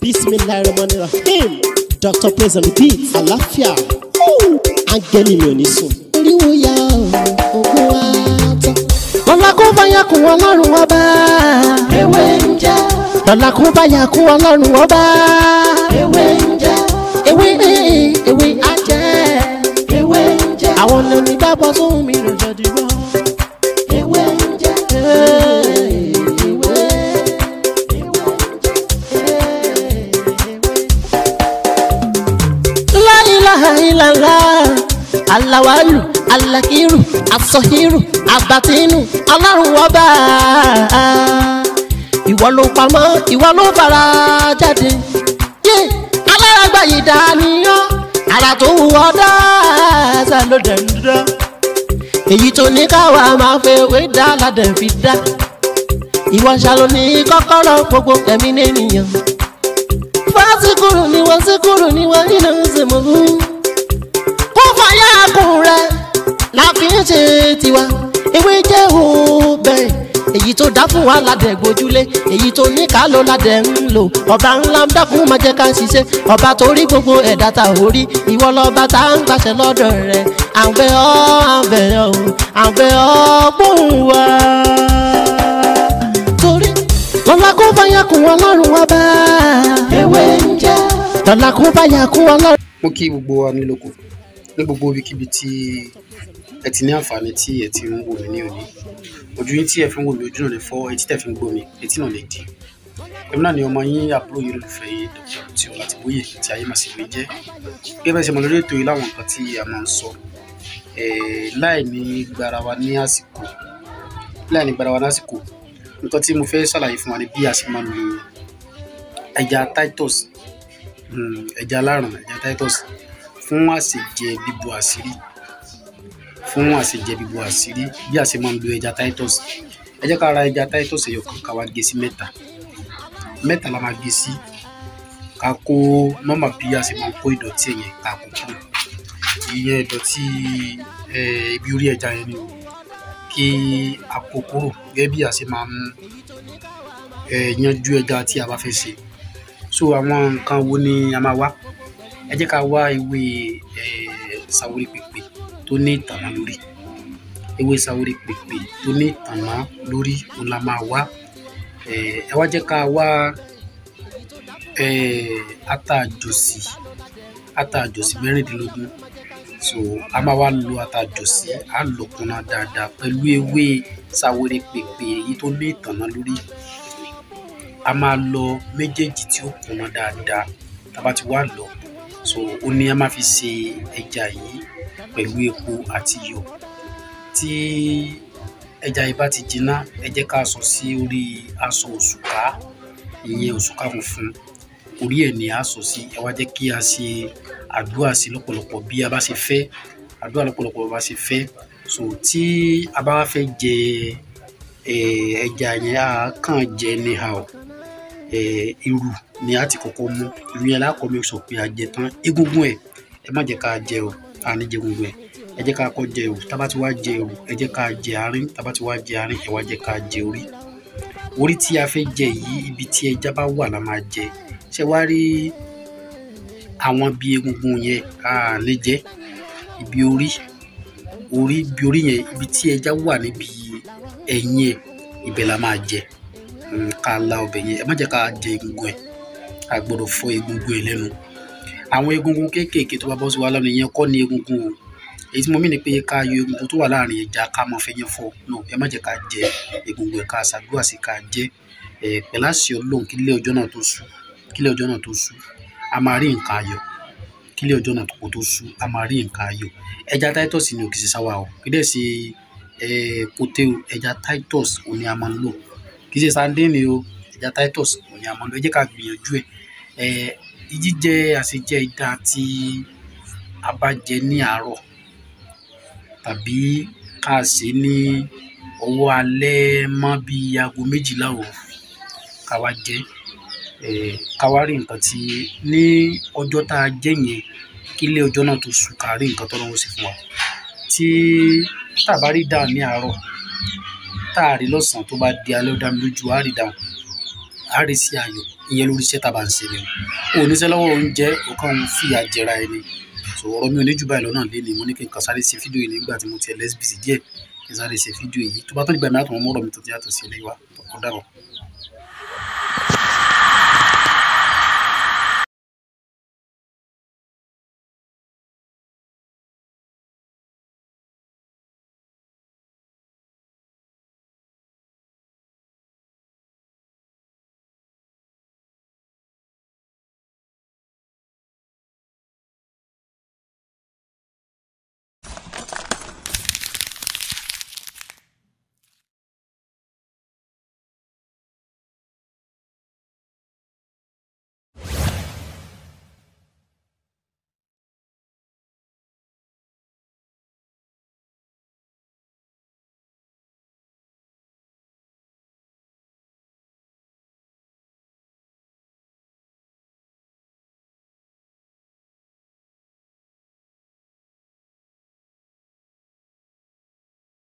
bismillahirrahmanirrahim doctor plays on the beat àlàáfíà áńgẹ́lì mi ò ní sùn. oríwo ya ogun wa tán. lọ́la kó bá yà kún ọlọ́run ọba. ewé ń jẹ́ lọ́la kó bá yà kún ọlọ́run ọba. ewé ń jẹ́ ewé ewé ajẹ́. ewé ń jẹ́ àwọn lèmi dábọ̀ sóhun mi lò jọ dìbò. Illallah alawalu alakiru asọhiru abatinu ọlọ́run ọba. Ìwọ ló pamọ́ ìwọ ló fara jáde. Yé alárágbá yìí dániyàn ara tó wù ọ́ dáadáa ló dẹ̀ ń dán èyí tó ní káwa máa fẹ́ wé dá ládẹ̀ fi dá. Ìwọ ṣàlò ní kọ́kọ́rọ́ gbogbo ẹ̀mí nìyẹn fásikúrú ni wọ́n síkúrú ni wọ́n nínú ìsìnkú. Kùn rẹ̀ la fi ń ṣe tiwa. Ewé jẹ́ òbẹ̀ èyí tó dá fún wa ládẹ̀ gbójúlé. Èyí tó ní ká ló ládẹ̀ ń lò. Ọba ńlá ń dákun máa jẹ́ ká ṣiṣẹ́. Ọba tó rí gbogbo ẹ̀dá ta ò ìwọ lọ́ba tá ń gbàṣẹ lọ́dọ̀ rẹ̀. Àbẹ̀ ọ́ àbẹ̀ ọ́ àbẹ̀ ọ́ gbóhùn torí lọ́la kó fàyà kùn ọlọ́run bá ewé ń jẹ́. Lọ́la kó fàyà kùn ọlọ́run. mo kí gbogbo wa ní lóko ní gbogbo ibikíbi tí ẹ ti ní àǹfààní tí ẹ ti ń wò mí ní òní ojú yín tí ẹ fi ń wò mí ojú náà lè fọ́ etí tẹ fi ń gbọ́ mi etí náà lè di èmi náà ni ọmọ yín àbúrò yìí olùfẹ́ yìí dr. Tí o láti bóyè tí ayé màsí wí jẹ́. Gẹ́gẹ́ bẹ́ẹ̀ ṣe mọ̀ lórí ètò yìí láwọn nǹkan tí a máa ń sọ láì ní gbára wa ní àsìkò láì ní gbára wa ní àsìkò nǹkan tí mo fẹ́ ṣàlàyé fún wa ni bí a ṣe máa ń lo ẹja titus um, ẹja aláràn ẹja titus fún àṣejẹ bíbu àṣírí fún àṣejẹ bíbu àṣírí bí a ṣe máa ń lo ẹja titus. Ẹ jẹ́ ká ra ẹja titus ẹyọ kan ká wá gé sí mẹ́ta. Mẹ́ta la máa gé sí. Ká kó nọ́mà bí a ṣe máa kó ìdọ̀tí ẹ̀yẹn ká kó kúrò. Ìyẹn ìdọ̀tí ibi orí ẹja yẹn ni. O kí a kó kúrò gẹ́gẹ́ bí a ṣe máa ń yanjú ẹja tí a bá fẹ́ ṣe. So àwọn nǹkan wo ni a máa wá ẹ jẹ́ ká wá ewé sawori pèpè tó ní ìtànná lórí. Ewé sawori pèpè tó ní ìtànná lórí òun la máa wá. Ẹ wá jẹ́ ká wá ata àjọsí ata àjọsí mẹ́rìndínlógún. So a máa wá lo ata àjọsí á lọ kúnná dáadáa pẹ̀lú ewé sawori pèpè èyí tó ní ìtànná lórí. A máa lọ méjèèjì tí ó kúnná dáadáa. Tá a bá ti wá lọ so ó ní a máa fi ṣe ẹja yìí pẹ̀lú epo àti iyọ̀. Tí ẹja yìí bá ti jiná ẹ jẹ́ ká sọ sí orí aṣọ òṣùká. Ìyẹn òṣùká funfun orí ẹ̀ ní a sọ sí. Ẹ wá jẹ́ kí a ṣe àdúrà sí lọ́pọ̀lọpọ̀ bí a bá ṣe fẹ́. Àdúrà lọ́pọ̀lọpọ̀ bá ṣe fẹ́. So tí a bá fẹ́ jẹ eh, ẹja yẹn a kàn jẹ anyhow irú ni a ti kọ́kọ́ mú. Irú yẹn lákọ̀ mi sọ pé a jẹ tán. Egungun ẹ̀ ẹ má jẹ́ ká jẹ o. A ní jẹ egungun ẹ̀. Ẹ jẹ́ ká kọ́ jẹ o. Tá bá ti wá jẹ o ẹ jẹ́ ká jẹ àárín tá bá ti wá jẹ àárín ẹ wá jẹ́ ká jẹ orí. Orí tí a fẹ́ jẹ yìí ibi tí ẹja bá wà la máa jẹ. Ṣé wá rí àwọn bí egungun yẹn? A lè jẹ. Ibi orí orí ibi orí yẹn ibi tí ẹja wà níbi ẹ̀yìn ẹ̀ ibẹ̀ la máa jẹ ká la ọbẹ̀ yẹn ẹ má jẹ́ ká jẹ egungun ẹ̀. A gbọ́dọ̀ fọ egungun ẹ̀ lẹ́nu. Àwọn egungun kéékèèké tó bá bọ́ sí wa lẹ́nu yẹn kọ́ ni egungun o. Èyí tí mo ni pé ká yọ egungun tó wà láàárín ẹja ká máa fẹ́ yẹn fọ. No ẹ má jẹ́ ká jẹ egungun ẹ̀ ká ṣàdúrà sí ká jẹ ẹ. Pẹ̀lú àṣẹ Ọlọ́run kí ilé ọjọ́ náà tó ṣú a máa rí nǹkan ayọ̀. Kí ilé ọjọ́ náà tó ṣú a máa rí nǹkan ayọ̀. Ẹja titus ni òkè sí sáwà o. Kí dẹ̀ ṣe kóté ẹja titus ni a máa ń lò kì í ṣe sandini o ẹja titus máa ń lò ẹ jẹ́ ká gbìyànjú ẹ. Jíjẹ àṣejẹ ìdá tí a bá jẹ ní àárọ̀ tàbí ká ṣe ní ọwọ́ alẹ́ mọ́ bíi aago méjìlá òru ká wá jẹ ká wá rí nǹkan tí ní ọjọ́ tá a jẹ yẹn kí ilé ọjọ́ náà tó sùn ká rí nǹkan tó lọ́wọ́ sí fún wa. Tí tá a bá rí dáhùn ní àárọ̀ tá a rí lọ́sàn-án tó bá di alẹ́ ó dá mi lójú á rí dáhùn. Àrísí ayọ̀. Ìyẹn lórí iṣẹ́ tá a bá ń ṣe ni. O oníṣẹ́ lọ́wọ́ oúnjẹ ń fìyà jẹra ẹni. So ọ̀rọ̀ mi ò ní jù báyìí lọ́nà lé ní mo ní kí n kàn sáré ṣe fídíò yìí nígbà tí mo tiẹ̀ lẹ́sibìsì díẹ̀. Kí n sáré ṣe fídíò yìí. Tó bá tó nígbà mìíràn tó mọ́ ọ̀rọ̀ mi tó ti yàtọ̀ sí ilé wa. Ó dàbọ̀.